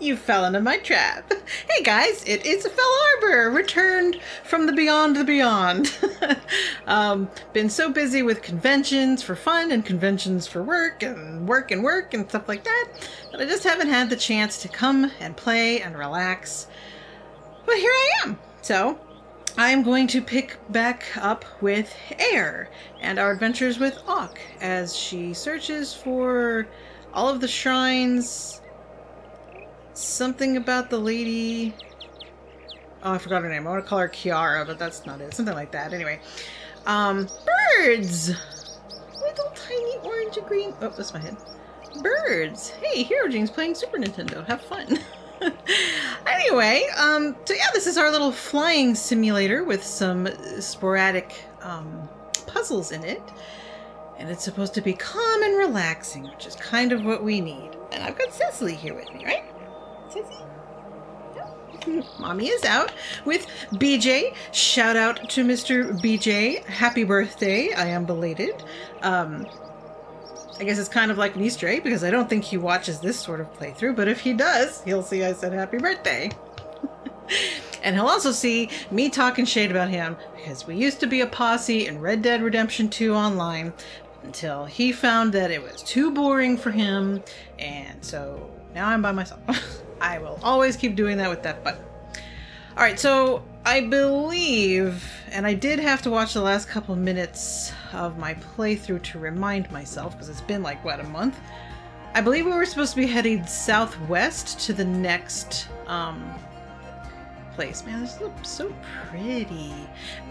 You fell into my trap. Hey guys, it is Fell Arbor, returned from the beyond the beyond. um, been so busy with conventions for fun and conventions for work and work and work and stuff like that that I just haven't had the chance to come and play and relax. But here I am. So, I'm going to pick back up with Aer and our adventures with Auk as she searches for all of the shrines. Something about the lady. Oh, I forgot her name. I want to call her Kiara, but that's not it. Something like that. Anyway, um, birds. Little tiny orange and green. Oh, that's my head. Birds. Hey, Hero Jane's playing Super Nintendo. Have fun. anyway, um, so yeah, this is our little flying simulator with some sporadic um, puzzles in it. And it's supposed to be calm and relaxing, which is kind of what we need. And I've got Cecily here with me, right? Mommy is out with BJ. Shout out to Mr. BJ. Happy birthday. I am belated. Um, I guess it's kind of like an Easter egg because I don't think he watches this sort of playthrough, but if he does, he'll see I said happy birthday. and he'll also see me talking shade about him because we used to be a posse in Red Dead Redemption 2 online until he found that it was too boring for him, and so now I'm by myself. I will always keep doing that with that button. Alright, so I believe, and I did have to watch the last couple minutes of my playthrough to remind myself, because it's been like, what, a month? I believe we were supposed to be heading southwest to the next um, place. Man, this looks so pretty.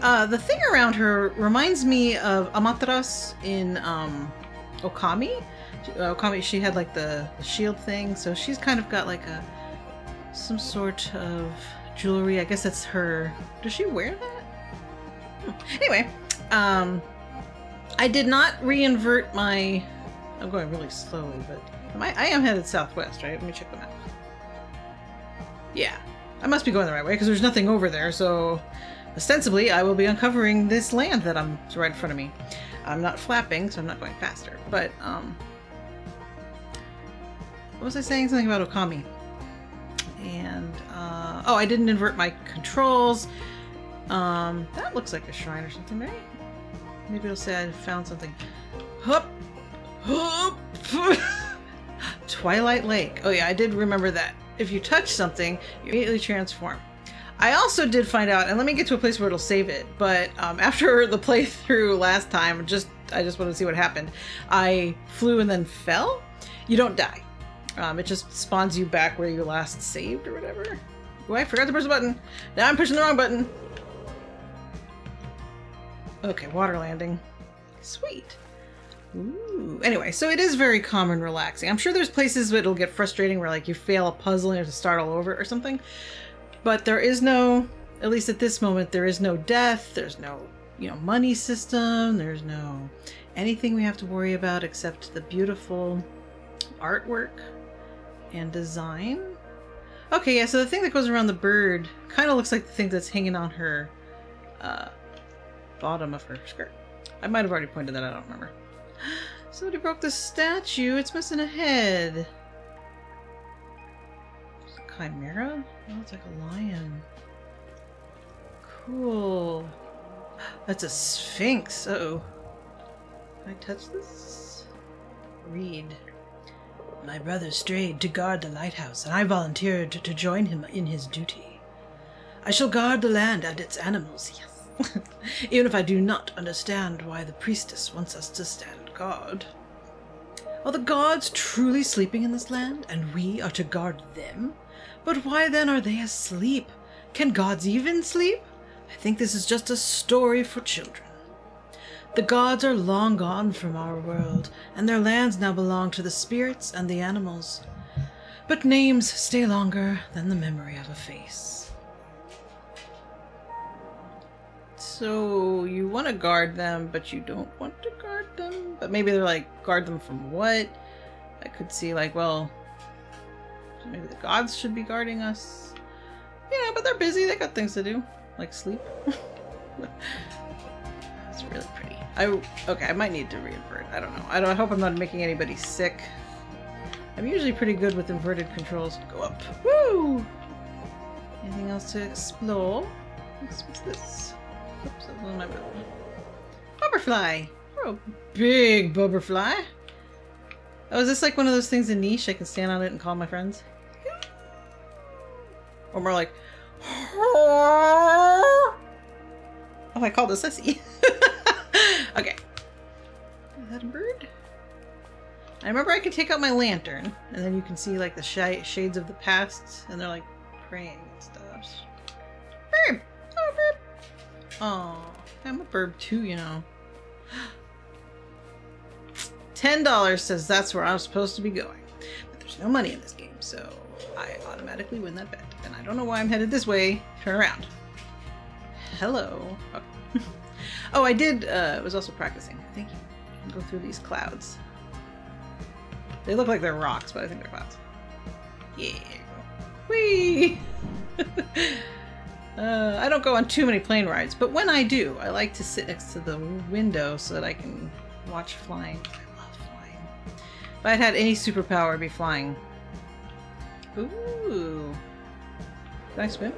Uh, the thing around her reminds me of Amaterasu in um, Okami. Uh, Okami, she had like the, the shield thing, so she's kind of got like a some sort of jewelry. I guess that's her. Does she wear that? Hmm. Anyway, um, I did not reinvert my. I'm going really slowly, but I, I am headed southwest, right? Let me check the map. Yeah, I must be going the right way because there's nothing over there. So, ostensibly, I will be uncovering this land that I'm right in front of me. I'm not flapping, so I'm not going faster. But um, what was I saying? Something about Okami. And uh, oh, I didn't invert my controls. Um, that looks like a shrine or something, right? Maybe it'll say I found something. Hup! Hup! Twilight Lake. Oh yeah, I did remember that. If you touch something, you immediately transform. I also did find out, and let me get to a place where it'll save it, but um, after the playthrough last time, just I just wanted to see what happened. I flew and then fell. You don't die. Um, it just spawns you back where you last saved or whatever. Oh, I forgot to push the button. Now I'm pushing the wrong button. Okay, water landing. Sweet. Ooh. Anyway, so it is very calm and relaxing. I'm sure there's places where it'll get frustrating where like you fail a puzzle and you have to start all over or something. But there is no, at least at this moment, there is no death. There's no, you know, money system. There's no anything we have to worry about except the beautiful artwork and design. Okay, yeah, so the thing that goes around the bird kind of looks like the thing that's hanging on her uh, bottom of her skirt. I might have already pointed that I don't remember. Somebody broke the statue. It's missing a head. It's A chimera? Oh, it's like a lion. Cool. That's a sphinx. Uh oh Can I touch this? Read. My brother strayed to guard the lighthouse, and I volunteered to join him in his duty. I shall guard the land and its animals, yes. Even if I do not understand why the priestess wants us to stand guard. Are the gods truly sleeping in this land, and we are to guard them? But why then are they asleep? Can gods even sleep? I think this is just a story for children. The gods are long gone from our world, and their lands now belong to the spirits and the animals. But names stay longer than the memory of a face. So you want to guard them, but you don't want to guard them? But maybe they're like, guard them from what? I could see like, well, maybe the gods should be guarding us. Yeah, but they're busy. They got things to do, like sleep. It's really pretty. I okay. I might need to reinvert. I don't know. I don't. I hope I'm not making anybody sick. I'm usually pretty good with inverted controls. Go up. Woo! Anything else to explore? What's, this? Oops, that's on my button. Butterfly! Oh, big butterfly. Oh, is this like one of those things in Niche? I can stand on it and call my friends? Or more like... Oh, I called a sissy. okay. Is that a bird? I remember I could take out my lantern, and then you can see like the sh shades of the past, and they're like praying and stuff. Burb! Oh, burb! I'm a burb too, you know. $10 says that's where I'm supposed to be going. But there's no money in this game, so I automatically win that bet. And I don't know why I'm headed this way. Turn around. Hello. Oh, oh I did, uh, was also practicing. Thank you. Go through these clouds. They look like they're rocks, but I think they're clouds. Yeah. Whee! uh, I don't go on too many plane rides, but when I do, I like to sit next to the window so that I can watch flying. I love flying. If I'd had any superpower, I'd be flying. Ooh. Can I swim?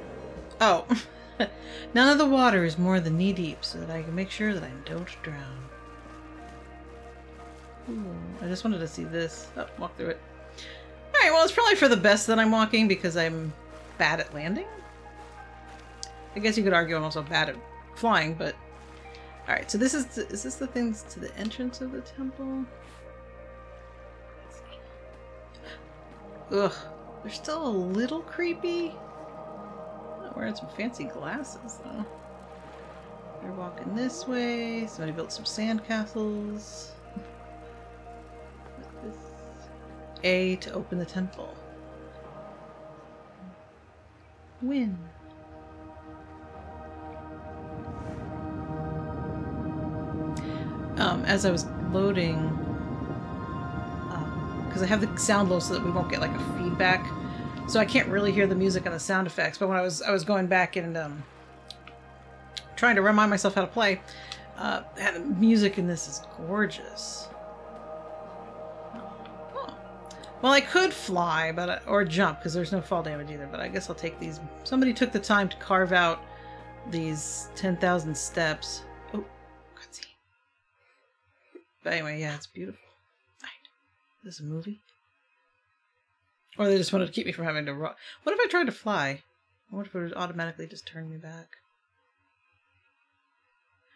Oh. None of the water is more than knee deep so that I can make sure that I don't drown. Ooh, I just wanted to see this. Oh, walk through it. Alright, well, it's probably for the best that I'm walking because I'm bad at landing. I guess you could argue I'm also bad at flying, but... Alright, so this is... The, is this the things to the entrance of the temple? Ugh. They're still a little creepy. Wearing some fancy glasses, though. They're walking this way. Somebody built some sandcastles. A to open the temple. Win. Um, as I was loading, because um, I have the sound low so that we won't get like a feedback, so I can't really hear the music and the sound effects. But when I was I was going back and um, trying to remind myself how to play, uh, the music in this is gorgeous. Well, I could fly, but I, or jump because there's no fall damage either. But I guess I'll take these. Somebody took the time to carve out these ten thousand steps. Oh, cutscene. But anyway, yeah, it's beautiful. Right. This is a movie. Or they just wanted to keep me from having to run. What if I tried to fly? What if it would automatically just turn me back?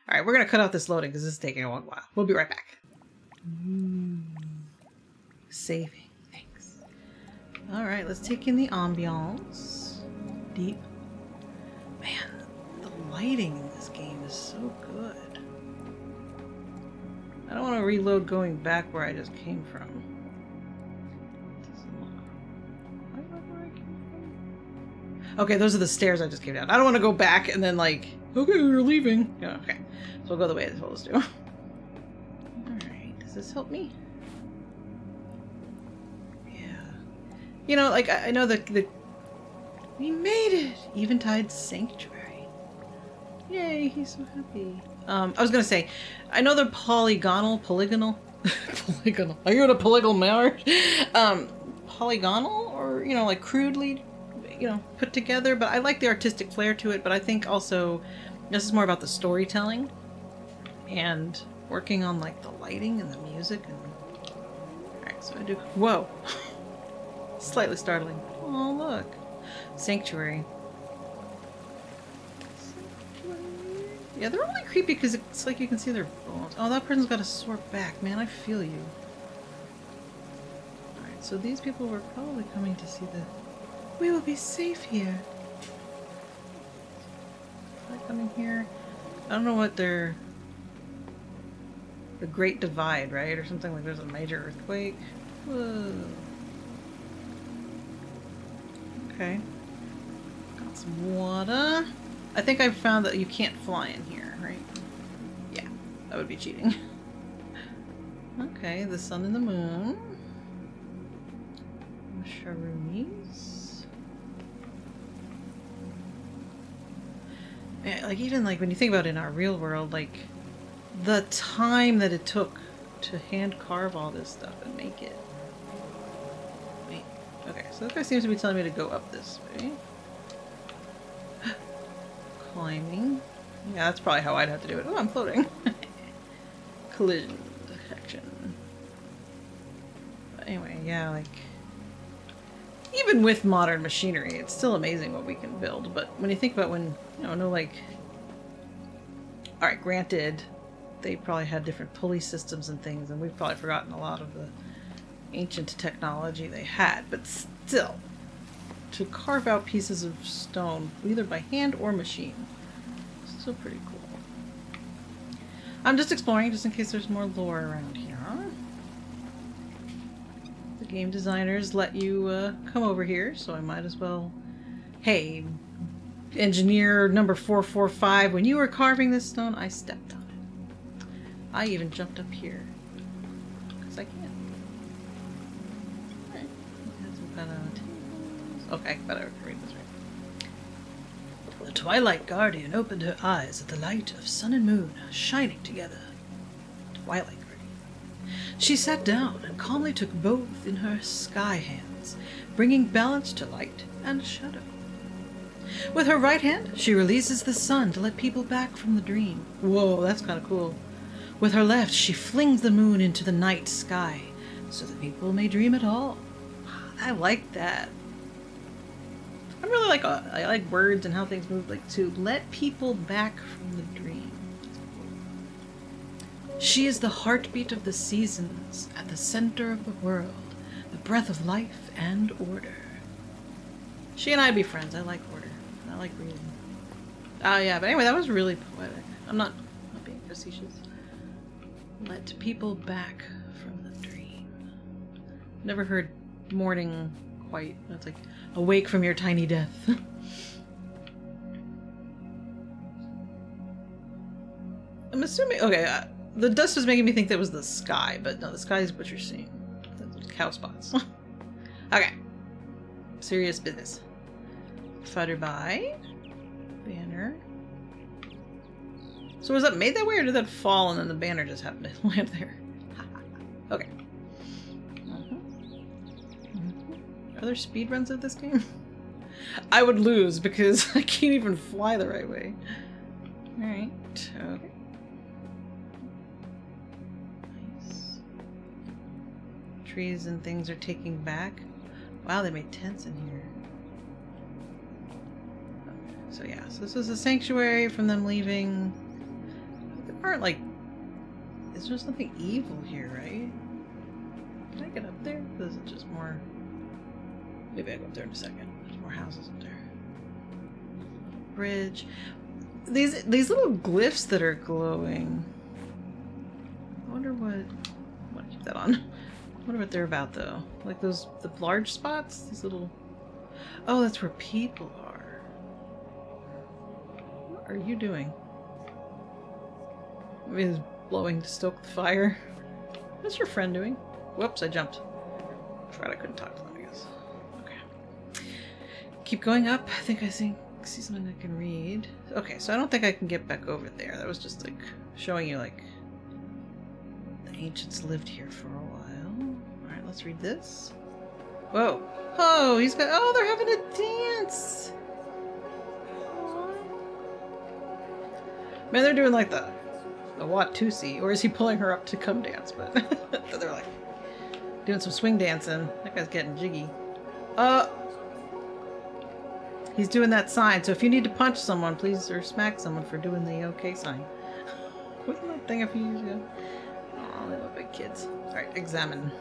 Alright, we're going to cut out this loading because this is taking a long while. We'll be right back. Mm. Saving. Thanks. Alright, let's take in the ambiance. Deep. Man, the lighting in this game is so good. I don't want to reload going back where I just came from. Okay, those are the stairs I just came down. I don't want to go back and then like, okay, we're leaving. Yeah, okay. So we'll go the way it's supposed to. Alright, does this help me? Yeah. You know, like, I, I know the, the... We made it! Eventide Sanctuary. Yay, he's so happy. Um, I was gonna say, I know they're polygonal, polygonal, polygonal. Are you in a polygonal marriage? Um, polygonal, or you know, like crudely, you know, put together. But I like the artistic flair to it. But I think also, this is more about the storytelling, and working on like the lighting and the music. And all right, so I do. Whoa. Slightly startling. Oh, look. Sanctuary. Yeah, they're only creepy because it's like you can see their bones. Oh, that person's got a sore back. Man, I feel you. Alright, so these people were probably coming to see the... We will be safe here. Coming here? I don't know what they're... The Great Divide, right? Or something like there's a major earthquake. Whoa. Okay. Got some water. I think I've found that you can't fly in here, right? Yeah, that would be cheating. okay, the sun and the moon. Mushroomies. Yeah, like even like when you think about it in our real world, like the time that it took to hand carve all this stuff and make it. Wait. Okay, so this guy seems to be telling me to go up this way. Climbing. Yeah, that's probably how I'd have to do it. Oh, I'm floating. Collision detection. But anyway, yeah, like... Even with modern machinery, it's still amazing what we can build. But when you think about when, you know, no, like... Alright, granted, they probably had different pulley systems and things, and we've probably forgotten a lot of the ancient technology they had, but still, to carve out pieces of stone, either by hand or machine, still pretty cool. I'm just exploring, just in case there's more lore around here. The game designers let you uh, come over here, so I might as well... Hey, engineer number 445, when you were carving this stone, I stepped on it. I even jumped up here. Because I can. Okay, but I read this right. The Twilight Guardian opened her eyes at the light of sun and moon shining together. Twilight Guardian. She sat down and calmly took both in her sky hands, bringing balance to light and shadow. With her right hand, she releases the sun to let people back from the dream. Whoa, that's kind of cool. With her left, she flings the moon into the night sky so that people may dream at all. I like that. I really like uh, I like words and how things move. Like to let people back from the dream. She is the heartbeat of the seasons, at the center of the world, the breath of life and order. She and I'd be friends. I like order. Like reading. Uh, yeah. But anyway, that was really poetic. I'm not not being facetious. Let people back from the dream. Never heard morning quite. It's like awake from your tiny death. I'm assuming. Okay, uh, the dust was making me think that was the sky, but no, the sky is what you're seeing. The cow spots. okay. Serious business. Futterby. Banner. So was that made that way, or did that fall and then the banner just happened to land there? okay. Mm-hmm. Mm-hmm. Are there speed runs of this game? I would lose because I can't even fly the right way. Alright, okay. Nice. Trees and things are taking back. Wow, they made tents in here. So yeah, so this is a sanctuary from them leaving. There aren't like... Is there something evil here, right? Can I get up there? Or is it just more... Maybe I go up there in a second. There's more houses up there. Bridge. These these little glyphs that are glowing. I wonder what. I want to keep that on. I wonder what they're about though. Like those the large spots. These little. Oh, that's where people are. You doing? He's blowing to stoke the fire. What's your friend doing? Whoops! I jumped. Tried I couldn't talk to them. I guess. Okay. Keep going up. I think I think see something I can read. Okay, so I don't think I can get back over there. That was just like showing you like the ancients lived here for a while. Alright, let's read this. Whoa. Oh, he's got oh they're having a dance. Man, they're doing like the the Watusi, or is he pulling her up to come dance? But they're like doing some swing dancing. That guy's getting jiggy. Uh He's doing that sign, so if you need to punch someone, please, or smack someone for doing the okay sign. Wasn't that thing a few years ago? Oh, little big kids. Alright, examine.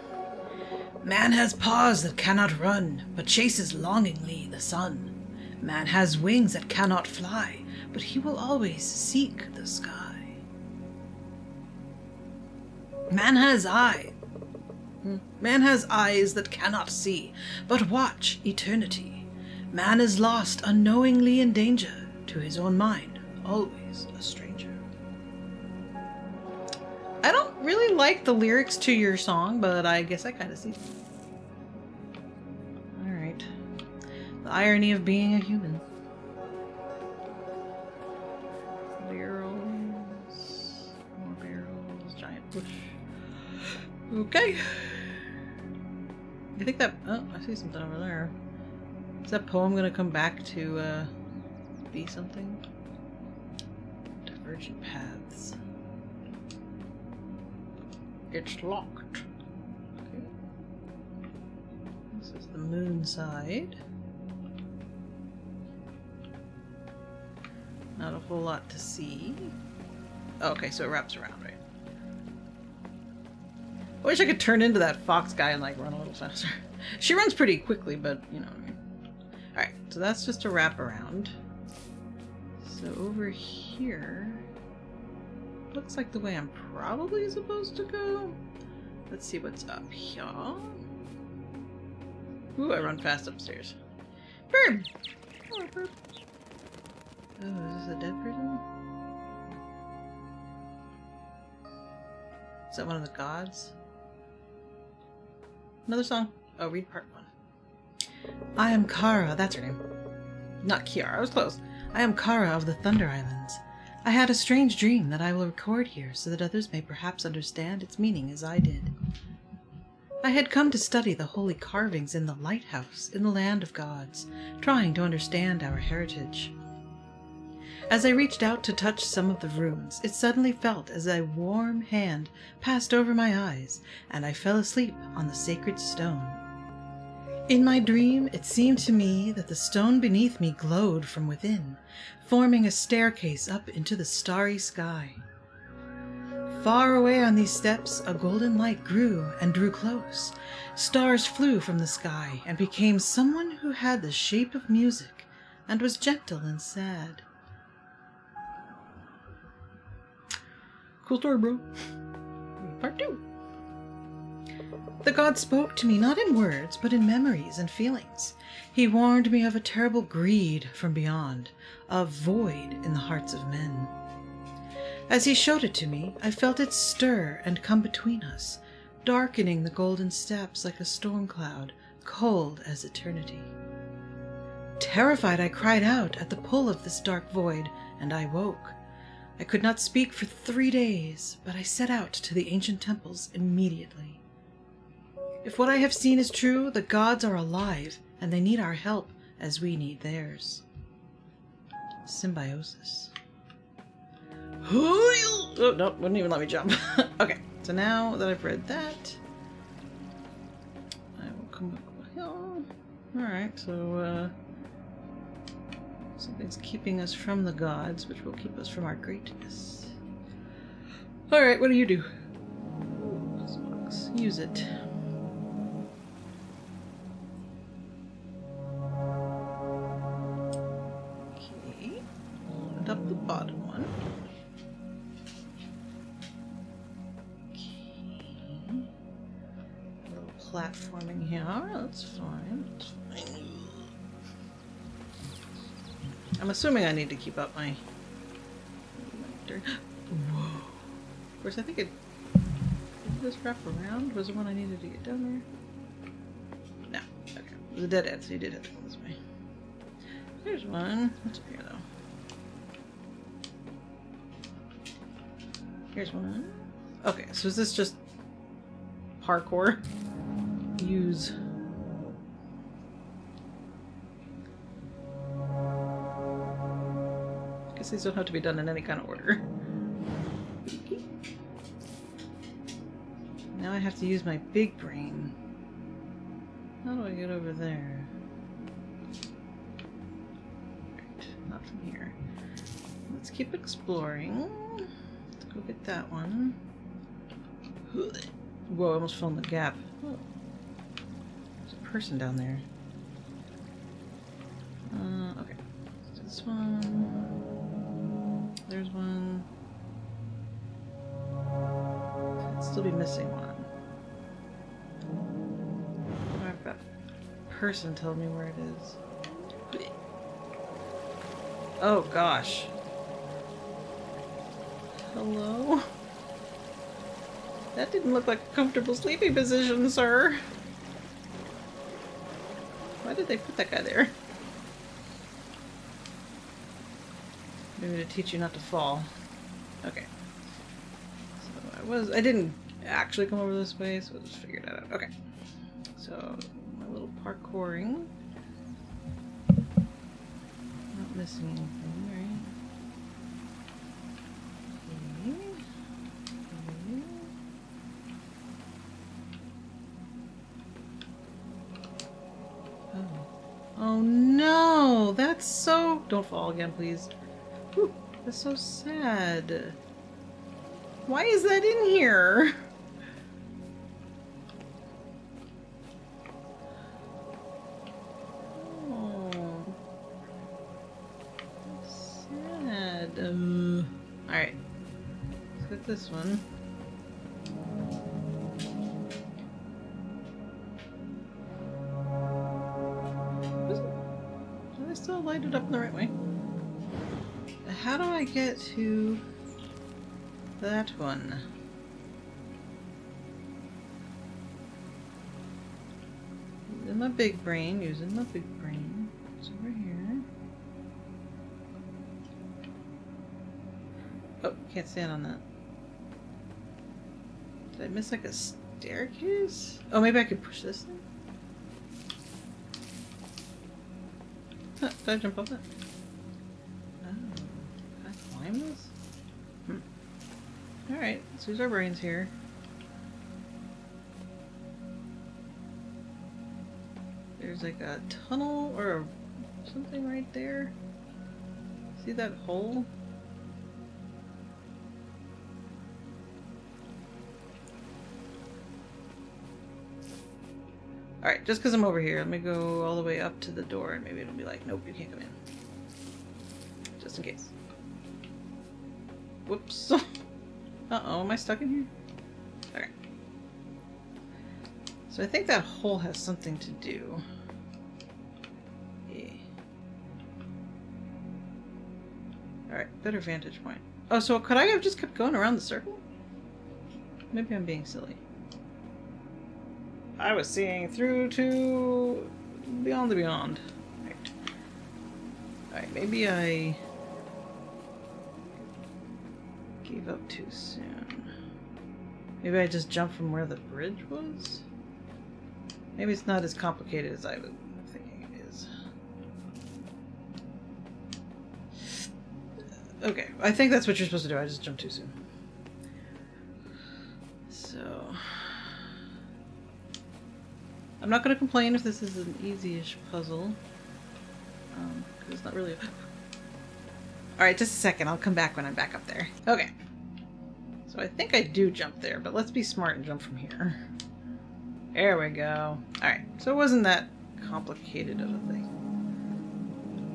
Man has paws that cannot run, but chases longingly the sun. Man has wings that cannot fly, but he will always seek the sky. Man has eye. Man has eyes that cannot see, but watch eternity. Man is lost, unknowingly in danger, to his own mind, always a stranger. I don't really like the lyrics to your song, but I guess I kind of see them. Alright. The irony of being a human. Okay. You think that... Oh, I see something over there. Is that poem going to come back to uh, be something? Divergent paths. It's locked. Okay. This is the moon side. Not a whole lot to see. Oh, okay, so it wraps around, right? I wish I could turn into that fox guy and like run a little faster. she runs pretty quickly, but you know I mean. Alright, so that's just a wrap around. So over here looks like the way I'm probably supposed to go. Let's see what's up here. Ooh, I run fast upstairs. Bird! Oh. Oh, is this a dead person? Is that one of the gods? Another song. Oh, read part one. I am Kara, that's her name. Not Kiara, I was close. I am Kara of the Thunder Islands. I had a strange dream that I will record here so that others may perhaps understand its meaning as I did. I had come to study the holy carvings in the lighthouse in the land of gods, trying to understand our heritage. As I reached out to touch some of the runes, it suddenly felt as a warm hand passed over my eyes, and I fell asleep on the sacred stone. In my dream, it seemed to me that the stone beneath me glowed from within, forming a staircase up into the starry sky. Far away on these steps, a golden light grew and drew close. Stars flew from the sky and became someone who had the shape of music and was gentle and sad. Cool story, bro. Part two. The god spoke to me not in words, but in memories and feelings. He warned me of a terrible greed from beyond, a void in the hearts of men. As he showed it to me, I felt it stir and come between us, darkening the golden steps like a storm cloud, cold as eternity. Terrified, I cried out at the pull of this dark void, and I woke. I could not speak for three days, but I set out to the ancient temples immediately. If what I have seen is true, the gods are alive, and they need our help as we need theirs. Symbiosis. Oh, no, wouldn't even let me jump. okay, so now that I've read that, I will come up here. Alright, so, uh, something's keeping us from the gods, which will keep us from our greatness. Alright, what do you do? Use it. Okay. Up the bottom one. Okay. A little platforming here. That's fine. I'm assuming I need to keep up my. Whoa. Of course, I think it. Did this wrap around? Was the one I needed to get down there? No. Okay. It was a dead end, so you did have to go this way. There's one. What's up here, though? Here's one. Okay, so is this just parkour? Use. These don't have to be done in any kind of order. Now I have to use my big brain. How do I get over there? Right, not from here. Let's keep exploring. Go get that one. Whoa, I almost fell in the gap. There's a person down there. Uh, okay. This one. There's one. I'd still be missing one. I've got person tell me where it is. Oh gosh. Hello? That didn't look like a comfortable sleeping position, sir. Why did they put that guy there? Maybe to teach you not to fall. Okay. So I was I didn't actually come over this way, so I just figured that out. Okay. So, my little parkouring. Not missing anything, right? Oh. Oh no! That's so. Don't fall again, please. That's so sad. Why is that in here? Oh. Sad. Um, Alright. Let's get this one. Get to that one? Using my big brain, using my big brain. It's over here. Oh, can't stand on that. Did I miss like a staircase? Oh, maybe I could push this thing? Huh, did I jump off that? Let's use our brains here. There's like a tunnel or something right there. See that hole? Alright, just because I'm over here, let me go all the way up to the door and maybe it'll be like, nope, you can't come in. Just in case. Whoops. Uh-oh, am I stuck in here? Okay. So I think that hole has something to do. Yeah. Alright, better vantage point. Oh, so could I have just kept going around the circle? Maybe I'm being silly. I was seeing through to beyond the beyond. Right. Alright, maybe I gave up too soon. Maybe I just jump from where the bridge was? Maybe it's not as complicated as I was thinking it is. Okay, I think that's what you're supposed to do. I just jumped too soon. So... I'm not going to complain if this is an easy-ish puzzle. Um, it's not really... Alright, just a second. I'll come back when I'm back up there. Okay. So I think I do jump there, but let's be smart and jump from here. There we go. Alright, so it wasn't that complicated of a thing.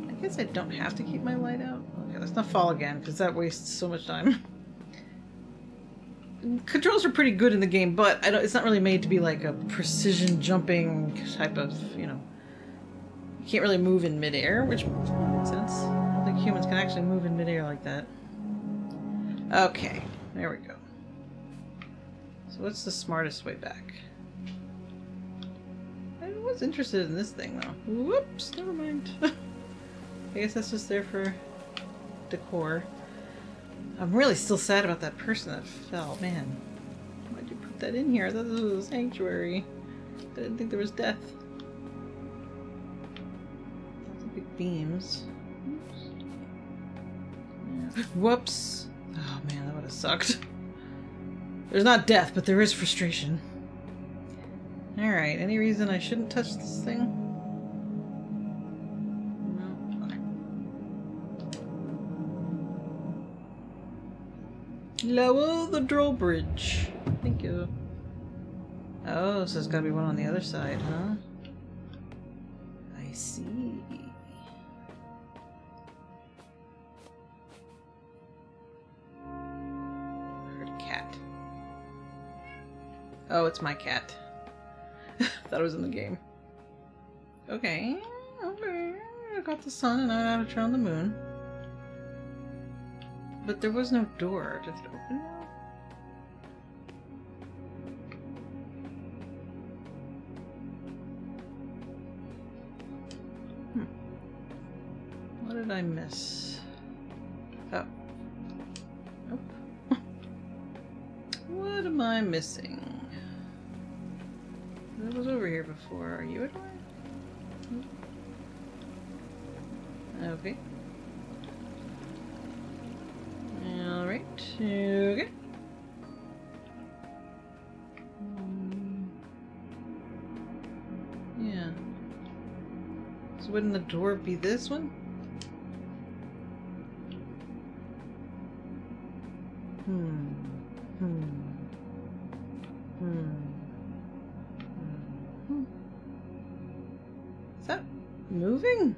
I guess I don't have to keep my light out. Okay, let's not fall again, because that wastes so much time. Controls are pretty good in the game, but I don't, it's not really made to be like a precision jumping type of, you know... You can't really move in midair, which makes sense. I don't think humans can actually move in midair like that. Okay, there we go. So what's the smartest way back? I was interested in this thing, though. Whoops, never mind. I guess that's just there for decor. I'm really still sad about that person that fell. Man, why'd you put that in here? This was a sanctuary. I didn't think there was death. Of big beams. Yeah. Whoops. Sucked. There's not death, but there is frustration. Alright, any reason I shouldn't touch this thing? No? Lower the drawbridge. Thank you. Oh, so there's gotta be one on the other side, huh? I see. Oh, it's my cat. Thought it was in the game. Okay, okay. I got the sun and I gotta turn on the moon. But there was no door. Did it open? Hmm. What did I miss? Oh. Nope. what am I missing? Are you a door? Okay. Alright. Okay. Um, yeah. So wouldn't the door be this one? Hmm. Hmm. Hmm. Hmm. Moving?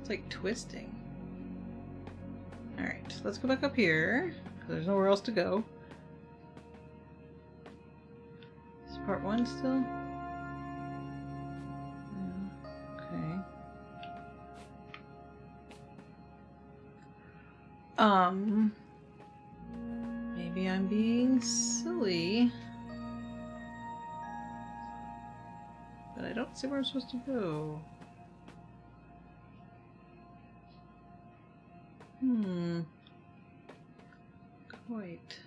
It's like twisting. Alright, let's go back up here. There's nowhere else to go. Is part one still? Okay. Um, maybe I'm being silly. I don't see where I'm supposed to go. Hmm. Quite.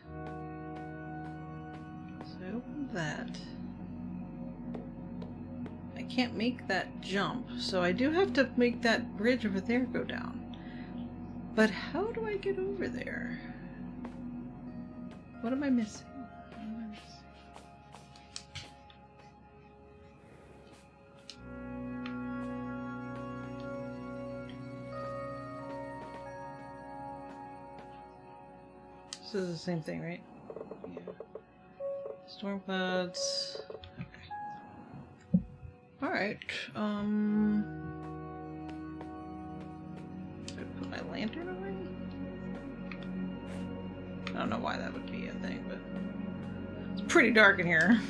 So that. I can't make that jump, so I do have to make that bridge over there go down. But how do I get over there? What am I missing? This is the same thing, right? Yeah. Storm clouds. Okay. Alright. Um. I put my lantern away? I don't know why that would be a thing, but. It's pretty dark in here.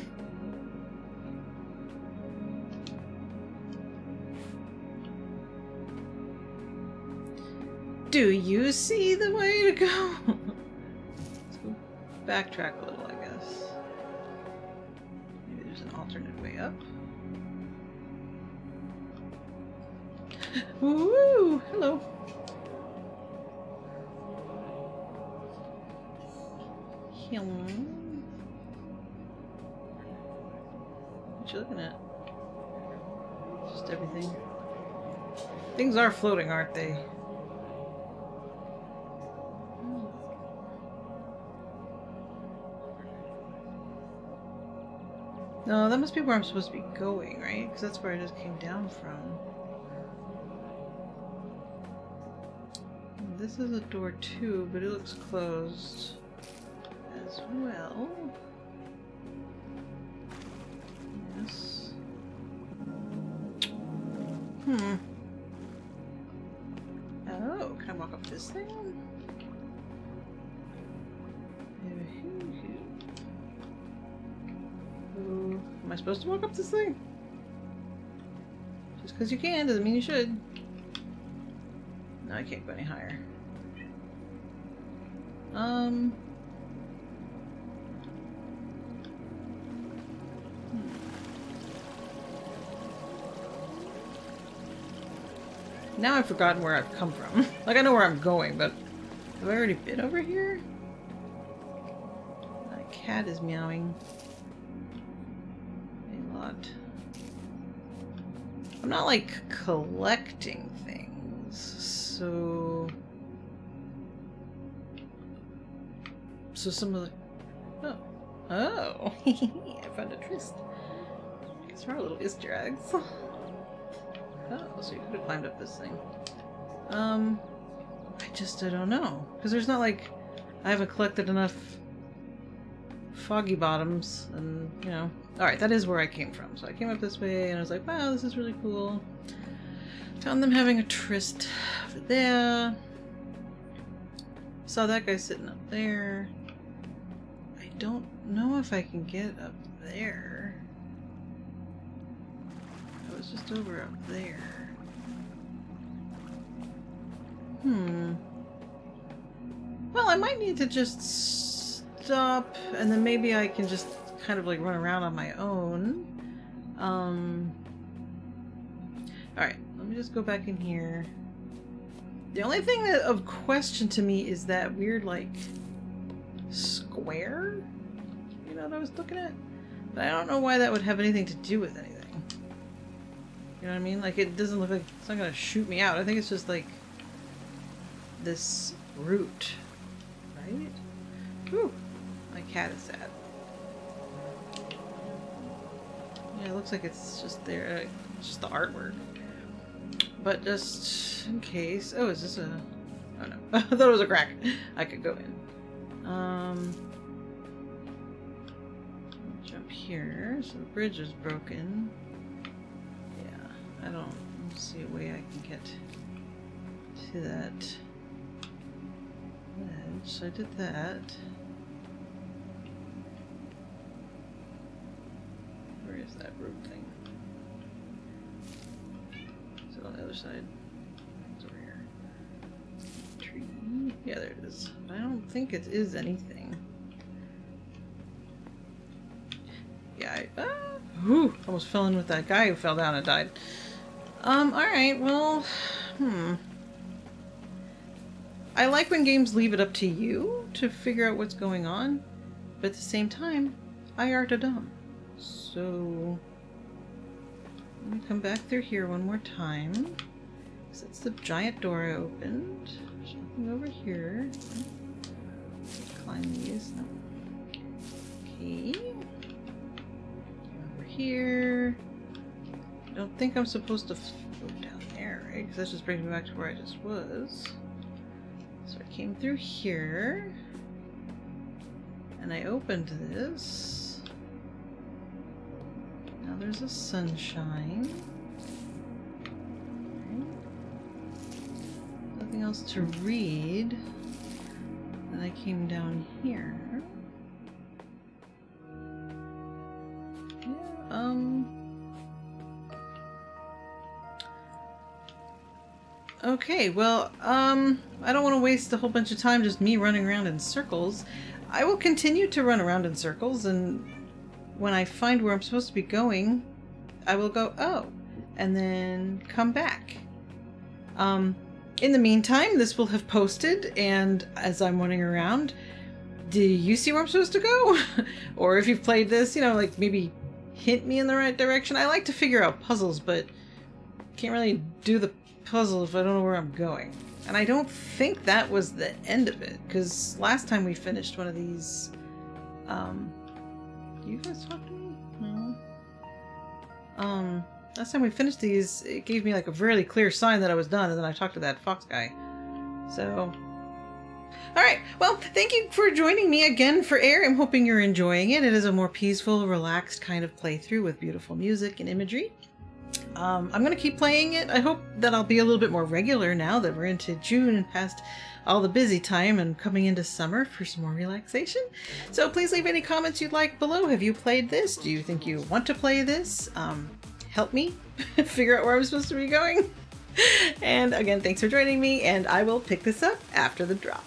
Do you see the way to go? Backtrack a little, I guess. Maybe there's an alternate way up. Woo! Hello. Hello. What you looking at? Just everything. Things are floating, aren't they? No, that must be where I'm supposed to be going, right? Because that's where I just came down from. This is a door too, but it looks closed as well. Supposed to walk up this thing? Just because you can doesn't mean you should. No, I can't go any higher. Um. hmm. Now I've forgotten where I've come from. like, I know where I'm going, but have I already been over here? My cat is meowing I'm not, like, collecting things, so... So some of the... Oh. Oh! I found a tryst. These we're little Easter eggs. Oh, so you could have climbed up this thing. Um, I just, I don't know. Because there's not like, I haven't collected enough foggy bottoms and, you know. Alright, that is where I came from. So I came up this way and I was like, wow, this is really cool. Found them having a tryst over there. Saw that guy sitting up there. I don't know if I can get up there. I was just over up there. Hmm. Well, I might need to just stop, and then maybe I can just kind of like run around on my own. Um. Alright, let me just go back in here. The only thing that of question to me is that weird, like, square? You know what I was looking at? But I don't know why that would have anything to do with anything. You know what I mean? Like, it doesn't look like it's not gonna shoot me out. I think it's just like this root, right? Whew. Cat is sad. Yeah, it looks like it's just there. Uh, just the artwork. But just in case. Oh, is this a. Oh no. I thought it was a crack. I could go in. Um. Jump here. So the bridge is broken. Yeah, I don't see a way I can get to that ledge. So I did that. Where is that root thing? Is it on the other side? It's over here. Tree. Yeah, there it is. I don't think it is anything. Yeah, I ah, whew, almost fell in with that guy who fell down and died. Um, alright, well, hmm. I like when games leave it up to you to figure out what's going on, but at the same time, I are dumb. So, let me come back through here one more time. It's the giant door I opened. Over here. Climb these. No. Okay. Over here. I don't think I'm supposed to go down there, right? Because that just brings me back to where I just was. So I came through here. And I opened this. There's a sunshine. Nothing else to read. Then I came down here. Yeah, um... Okay, well, um, I don't want to waste a whole bunch of time just me running around in circles. I will continue to run around in circles and when I find where I'm supposed to be going, I will go, oh, and then come back. Um, in the meantime, this will have posted, and as I'm running around, do you see where I'm supposed to go? or if you've played this, you know, like maybe hint me in the right direction. I like to figure out puzzles, but can't really do the puzzle if I don't know where I'm going. And I don't think that was the end of it, because last time we finished one of these, um, you guys talk to me? No. Um, last time we finished these, it gave me like a really clear sign that I was done, and then I talked to that fox guy. So. Alright, well, thank you for joining me again for Aer. I'm hoping you're enjoying it. It is a more peaceful, relaxed kind of playthrough with beautiful music and imagery. Um, I'm going to keep playing it. I hope that I'll be a little bit more regular now that we're into June and past all the busy time and coming into summer for some more relaxation. So please leave any comments you'd like below. Have you played this? Do you think you want to play this? Um, help me figure out where I'm supposed to be going. and again, thanks for joining me, and I will pick this up after the drop.